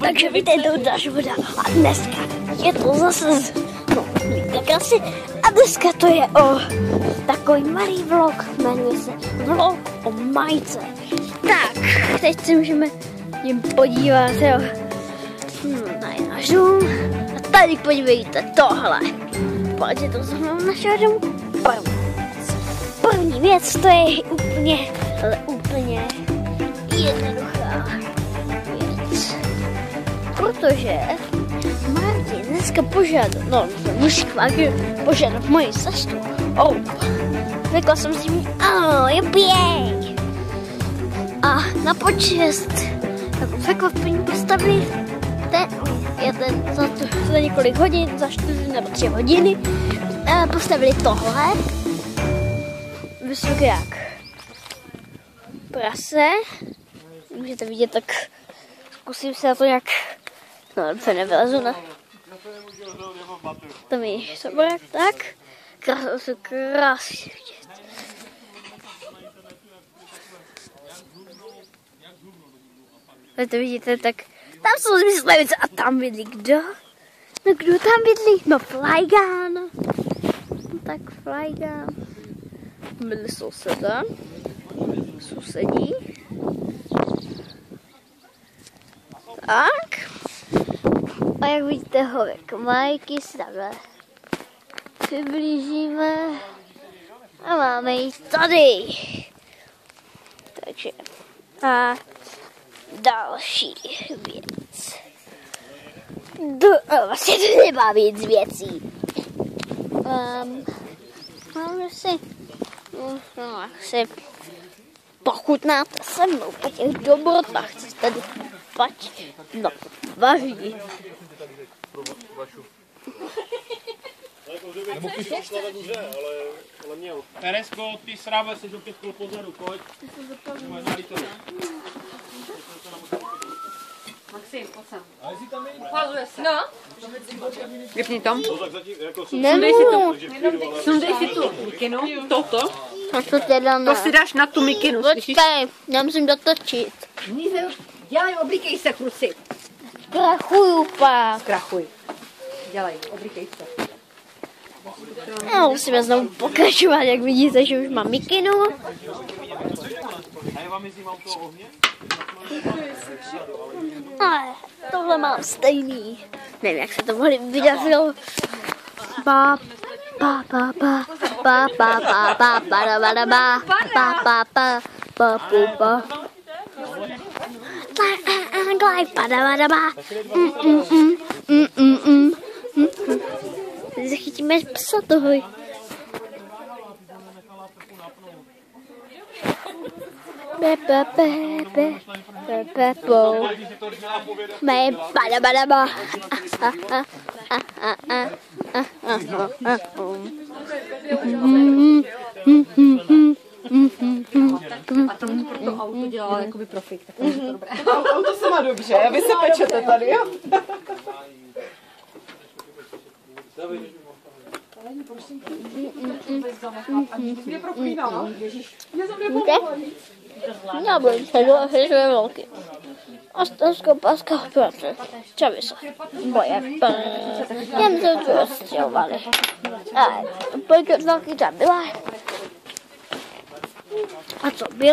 Takže vítejte u dalšího videa. A dneska je to zase z no, krasy. A dneska to je o takový malý vlog. Jmenuje se vlog o majce. Tak, teď si můžeme jim podívat, jo. Hm, tady náš dům. A tady podívejte tohle. Pojďte to mnou našeho domu. První věc. První věc, to je úplně, ale úplně jednoduchá. Protože Martin dneska požádal, no, musík Martin požádal moji sestru. Oh. Řekla jsem si, ano, je pěj. A na počest jako překvapení postavili ten, je ten za, za několik hodin, za čtyři nebo tři hodiny, postavili tohle. Vysoké jak prase. Můžete vidět, tak zkusím se na to nějak, no dobře, nevylezu na. Tam je super, tak. Krásně se krásně vidět. Tady to vidíte, tak tam jsou zmyslevice a tam bydlí kdo? No kdo tam bydlí? No Flygan. No, tak Flygan. Byli souseda. Sousedí. Tak. A jak vidíte, hovek Majky si takhle přiblížíme. A máme ji tady. Takže. A další věc. Do, no, vlastně to nemá víc věcí. Um, máme si, no, asi pochutnáte se mnou po těch dobrotách, co tady pať, no, vaří. Nebo když to šla dobře, ale, ale měl. Teresko, ty srábe se do pět kol pozadu, pojď. Možná to. Maxim, pojď sem. Ale jestli tam není, Ukazuje se. No. Vypni to. no tak zatím jako Sundej si to. Sundej si tu mikinu. Toto. A to teda To si ne. dáš na tu mikinu, slyšíš? Počkej, já musím dotočit. Dělej, oblíkej se, kruci. Krachuju pak. Krachuj. Dělej, oblíkej se. Já musíme znovu pokračovat, jak vidíte, že už mám mikinu. Ale tohle mám stejný. Nevím, jak se to mohli vydařilo. Pa, pa, pa, pa, pa, pa, pa, pa, pa, da, ba, da, ba, pa, pa, pa, pa, pu, pa. Glide, uh, uh, glide, pa, da, ba, Frank Live, badabadaba. Mm, mm, mm, mm, mm, mm. Zachytíme psa toho. be, be, be, be, be, be, Mm-hmm. A tam proto auto dělá mm-hmm. jakoby profik. Tak to mm-hmm. je dobré. Auto se má dobře, a vy se pečete tady, jo? Eleni, prosím, vůbec zanechat, aniž mě proklínala. Ježíš, mě za mě povolí. Já budu sedu a hřešuje volky. A stansko paska práce. Čavy se. Moje pln. Jen se tu rozstřelovali. A eh, pojď od velký byla. That's up bill